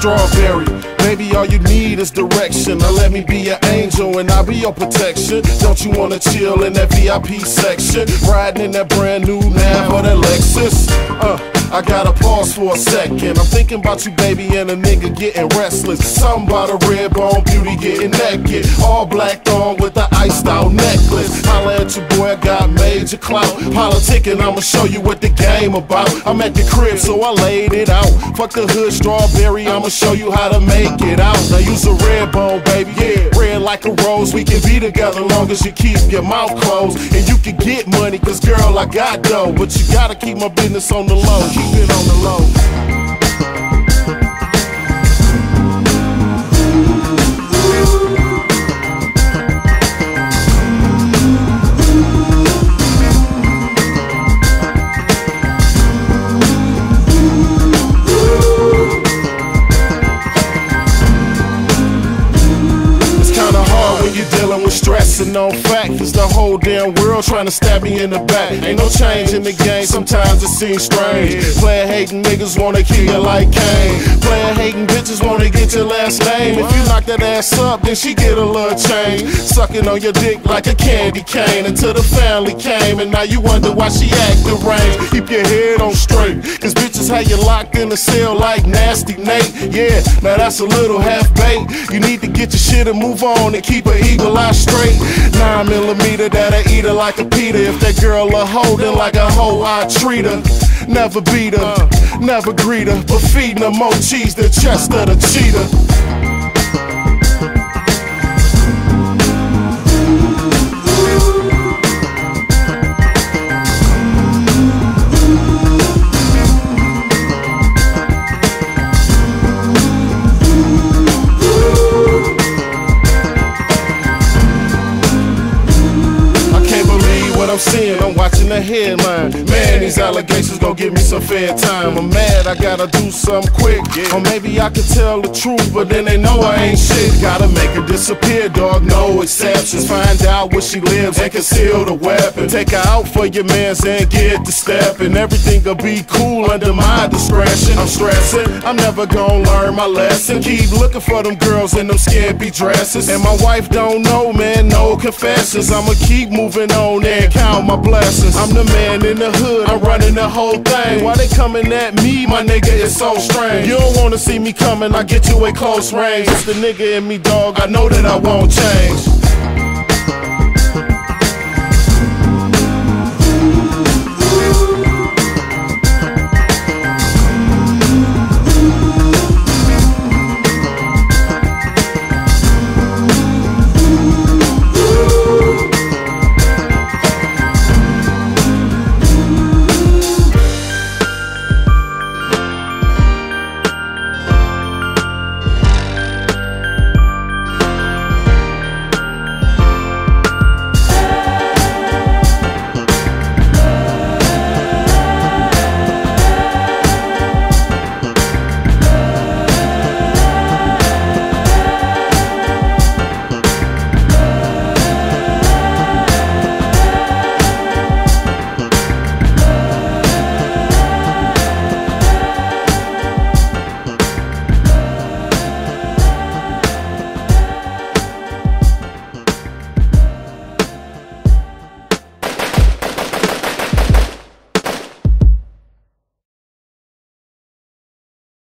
strawberry. Maybe all you need is direction. Now let me be your angel and I'll be your protection. Don't you wanna chill in that VIP section? Riding in that brand new Nav or that Lexus? Uh, I gotta pause for a second. I'm thinking about you, baby, and a nigga getting restless. Something about a red bone beauty getting naked. All black on with the iced out necklace. Holla at your major clout. Politicking, I'ma show you what the game about. I'm at the crib, so I laid it out. Fuck the hood strawberry, I'ma show you how to make it out. Now use a red bone, baby, yeah. Red like a rose, we can be together long as you keep your mouth closed. And you can get money, cause girl, I got dough. But you gotta keep my business on the low, keep it on the low. You're dealing with Cause the whole damn world trying to stab me in the back. Ain't no change in the game, sometimes it seems strange. Player hating niggas wanna kill you like Kane. Player hating bitches wanna get your last name. If you knock that ass up, then she get a little change. Sucking on your dick like a candy cane until the family came. And now you wonder why she act the deranged. Keep your head on straight. Cause bitches have you locked in a cell like nasty Nate. Yeah, now that's a little half bait. You need to get your shit and move on and keep her eagle eye straight. Nine millimeter that'll eat her like a Peter. If that girl a hoe, then like a hoe, I treat her. Never beat her, never greet her, but feeding her more cheese than chest of the cheetah. The headline. Man, these allegations gon' give me some fair time. I'm mad, I gotta do something quick. Or maybe I could tell the truth, but then they know I ain't shit. Gotta make her disappear, dog. No exceptions. Find out where she lives and conceal the weapon. Take her out for your mans and get the step. And everything'll be cool under my discretion. I'm stressing, I'm never gonna learn my lesson. Keep looking for them girls in them skimpy dresses. And my wife don't know, man, no confessions. I'ma keep moving on and count my blessings. I'm the man in the hood, I'm running the whole thing. Why they coming at me, my nigga, it's so strange. You don't wanna see me coming, I get you a close range. It's the nigga in me, dog, I know that I won't change.